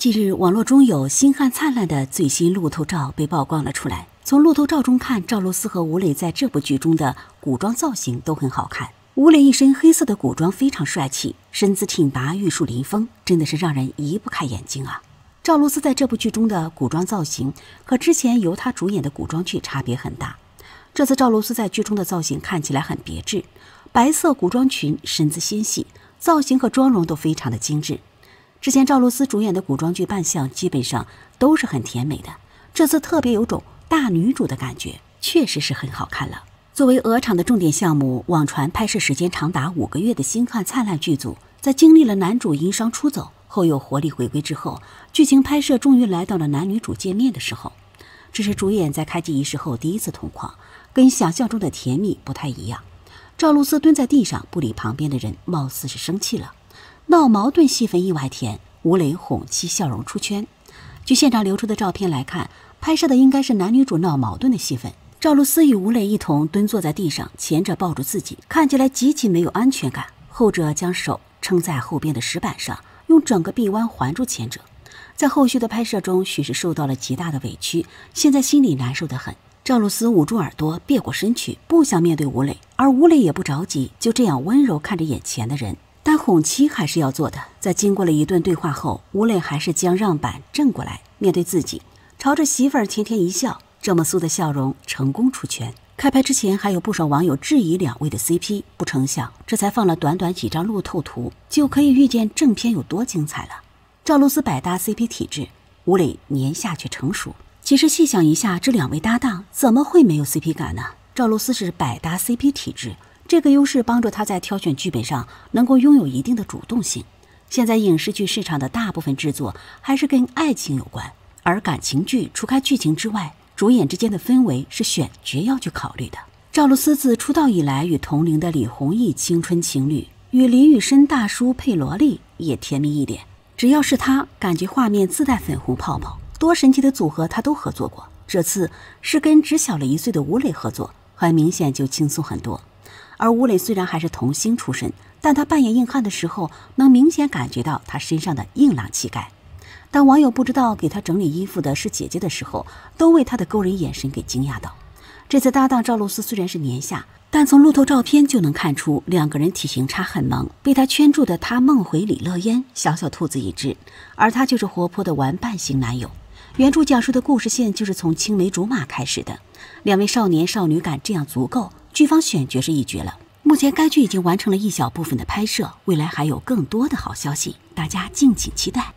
近日，网络中有星汉灿烂的最新路透照被曝光了出来。从路透照中看，赵露思和吴磊在这部剧中的古装造型都很好看。吴磊一身黑色的古装非常帅气，身姿挺拔，玉树临风，真的是让人移不开眼睛啊。赵露思在这部剧中的古装造型和之前由她主演的古装剧差别很大。这次赵露思在剧中的造型看起来很别致，白色古装裙，身姿纤细，造型和妆容都非常的精致。之前赵露思主演的古装剧扮相基本上都是很甜美的，这次特别有种大女主的感觉，确实是很好看了。作为鹅厂的重点项目，网传拍摄时间长达五个月的《星汉灿烂》剧组，在经历了男主因伤出走后又活力回归之后，剧情拍摄终于来到了男女主见面的时候。这是主演在开机仪式后第一次同框，跟想象中的甜蜜不太一样。赵露思蹲在地上不理旁边的人，貌似是生气了。闹矛盾戏份意外甜，吴磊哄妻笑容出圈。据现场流出的照片来看，拍摄的应该是男女主闹矛盾的戏份。赵露思与吴磊一同蹲坐在地上，前者抱住自己，看起来极其没有安全感；后者将手撑在后边的石板上，用整个臂弯环住前者。在后续的拍摄中，许是受到了极大的委屈，现在心里难受的很。赵露思捂住耳朵，别过身去，不想面对吴磊，而吴磊也不着急，就这样温柔看着眼前的人。但哄妻还是要做的。在经过了一顿对话后，吴磊还是将让板正过来，面对自己，朝着媳妇儿甜甜一笑。这么素的笑容，成功出圈。开拍之前，还有不少网友质疑两位的 CP，不成想，这才放了短短几张路透图，就可以预见正片有多精彩了。赵露思百搭 CP 体质，吴磊年下却成熟。其实细想一下，这两位搭档怎么会没有 CP 感呢？赵露思是百搭 CP 体质。这个优势帮助他在挑选剧本上能够拥有一定的主动性。现在影视剧市场的大部分制作还是跟爱情有关，而感情剧除开剧情之外，主演之间的氛围是选角要去考虑的。赵露思自出道以来，与同龄的李弘毅青春情侣，与林雨申大叔配萝莉也甜蜜一点。只要是他，感觉画面自带粉红泡泡，多神奇的组合他都合作过。这次是跟只小了一岁的吴磊合作，很明显就轻松很多。而吴磊虽然还是童星出身，但他扮演硬汉的时候，能明显感觉到他身上的硬朗气概。当网友不知道给他整理衣服的是姐姐的时候，都为他的勾人眼神给惊讶到。这次搭档赵露思虽然是年下，但从路透照片就能看出两个人体型差很萌。被他圈住的他梦回李乐嫣，小小兔子一只，而他就是活泼的玩伴型男友。原著讲述的故事线就是从青梅竹马开始的，两位少年少女感这样足够。剧方选角是一绝了。目前该剧已经完成了一小部分的拍摄，未来还有更多的好消息，大家敬请期待。